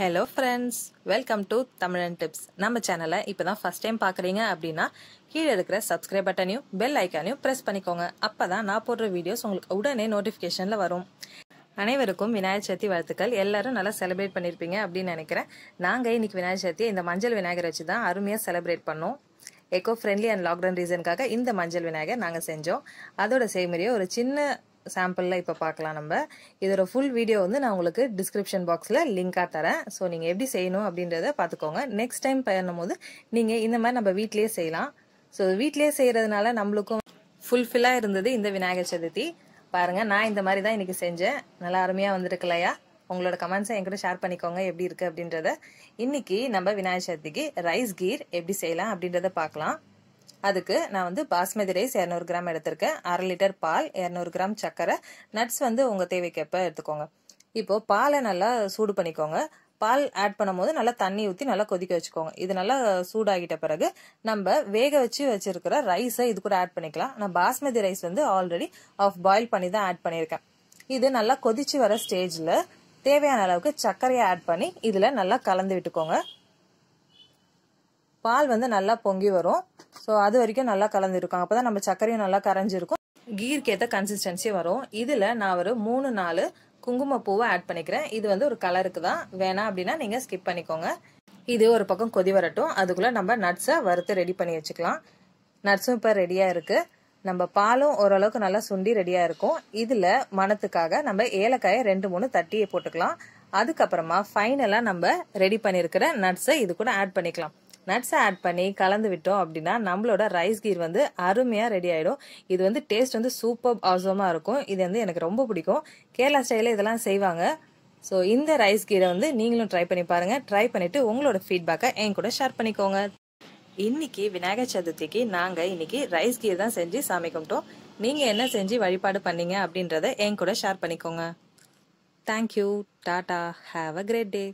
Hello friends welcome to Tamilan tips நம்ம சேனலை இப்போ தான் ஃபஸ்ட் டைம் பார்க்குறீங்க அப்படின்னா கீழே இருக்கிற சப்ஸ்கிரைப் பட்டனையும் பெல் ஐக்கானையும் ப்ரெஸ் பண்ணிக்கோங்க. அப்போ தான் நான் போடுற வீடியோஸ் உங்களுக்கு உடனே நோட்டிஃபிகேஷனில் வரும். அனைவருக்கும் விநாயகர் சதுர்த்தி வாழ்த்துக்கள். எல்லாரும் நல்லா செலிப்ரேட் பண்ணியிருப்பீங்க அப்படின்னு நினைக்கிறேன். நாங்கள் இன்னைக்கு விநாயகர் சதுர்த்தியை இந்த மஞ்சள் விநாயகர் வச்சு தான் அருமையாக செலிப்ரேட் பண்ணோம். எக்கோ ஃப்ரெண்ட்லி அண்ட் லாக்டவுன் ரீசனுக்காக இந்த மஞ்சள் விநாயகர் நாங்கள் செஞ்சோம். அதோட செய்முறையை ஒரு சின்ன சாம்பிளில் இப்போ பார்க்கலாம் நம்ம. இதோட ஃபுல் வீடியோ வந்து நான் உங்களுக்கு டிஸ்கிரிப்ஷன் பாக்ஸில் லிங்காக தரேன். ஸோ நீங்கள் எப்படி செய்யணும் அப்படின்றத பார்த்துக்கோங்க நெக்ஸ்ட் டைம் பண்ணும்போது நீங்கள் இந்த மாதிரி நம்ம வீட்லேயே செய்யலாம். ஸோ வீட்லேயே செய்கிறதுனால நம்மளுக்கும் ஃபுல்ஃபில்லாக இருந்தது இந்த விநாயகர் சதுர்த்தி. பாருங்க நான் இந்த மாதிரி தான் இன்றைக்கி செஞ்சேன். நல்லா அருமையாக வந்திருக்கலையா உங்களோட கமெண்ட்ஸை என்கிட்ட ஷேர் பண்ணிக்கோங்க எப்படி இருக்குது அப்படின்றத. இன்னைக்கு நம்ம விநாயகர் சதுர்த்திக்கு ரைஸ் கீர் எப்படி செய்யலாம் அப்படின்றத பார்க்கலாம் அதுக்கு நான் வந்து பாஸ்மதி ரைஸ் இரநூறு கிராம் எடுத்திருக்கேன். அரை லிட்டர் பால் இரநூறு கிராம் சர்க்கரை நட்ஸ் வந்து உங்கள் தேவைக்கேற்ப எடுத்துக்கோங்க. இப்போ பாலை நல்லா சூடு பண்ணிக்கோங்க. பால் ஆட் பண்ணும்போது நல்லா தண்ணி ஊற்றி நல்லா கொதிக்க வச்சுக்கோங்க. இது நல்லா சூடாகிட்ட பிறகு நம்ம வேக வச்சு வச்சிருக்கிற ரைஸை இது கூட ஆட் பண்ணிக்கலாம். நான் பாஸ்மதி ரைஸ் வந்து ஆல்ரெடி ஆஃப் பாயில் பண்ணி தான் ஆட் பண்ணியிருக்கேன் இது நல்லா கொதிச்சு வர ஸ்டேஜில் தேவையான அளவுக்கு சர்க்கரையை ஆட் பண்ணி இதில் நல்லா கலந்து விட்டுக்கோங்க. பால் வந்து நல்லா பொங்கி வரும். ஸோ அது வரைக்கும் நல்லா கலந்துருக்கும். அப்போ தான் நம்ம சர்க்கரையும் நல்லா கரைஞ்சிருக்கும். கீர்க்கேற்ற கன்சிஸ்டன்சி வரும். இதில் நான் ஒரு மூணு நாலு குங்குமப்பூவை ஆட் பண்ணிக்கிறேன். இது வந்து ஒரு கலருக்கு தான். வேணாம் அப்படின்னா நீங்கள் ஸ்கிப் பண்ணிக்கோங்க. இது ஒரு பக்கம் கொதி வரட்டும். அதுக்குள்ளே நம்ம நட்ஸை வறுத்து ரெடி பண்ணி வச்சுக்கலாம். நட்ஸும் இப்போ ரெடியாக இருக்குது நம்ம பாலும் ஓரளவுக்கு நல்லா சுண்டி ரெடியாக இருக்கும். இதில் மணத்துக்காக நம்ம ஏலக்காயை ரெண்டு மூணு தட்டியை போட்டுக்கலாம். அதுக்கப்புறமா ஃபைனலாக நம்ம ரெடி பண்ணியிருக்கிற நட்ஸை இது கூட ஆட் பண்ணிக்கலாம். நட்ஸை ஆட் பண்ணி கலந்து விட்டோம் அப்படின்னா நம்மளோட ரைஸ் கீர் வந்து அருமையாக ரெடி ஆகிடும் இது வந்து டேஸ்ட் வந்து சூப்பர் அவசரமாக இருக்கும். இது வந்து எனக்கு ரொம்ப பிடிக்கும். கேரளா ஸ்டைலில் இதெல்லாம் செய்வாங்க. ஸோ இந்த ரைஸ் கீரை வந்து நீங்களும் ட்ரை பண்ணி பாருங்கள் ட்ரை பண்ணிவிட்டு உங்களோட ஃபீட்பேக்கை என் கூட ஷேர் பண்ணிக்கோங்க. இன்னைக்கு விநாயகர் சதுர்த்திக்கு நாங்கள் இன்னைக்கு ரைஸ் கீர் தான் செஞ்சு சாமி கும்பிட்டோம். நீங்கள் என்ன செஞ்சு வழிபாடு பண்ணீங்க அப்படின்றத என் கூட ஷேர் பண்ணிக்கோங்க. Thank you Tata. Have a great day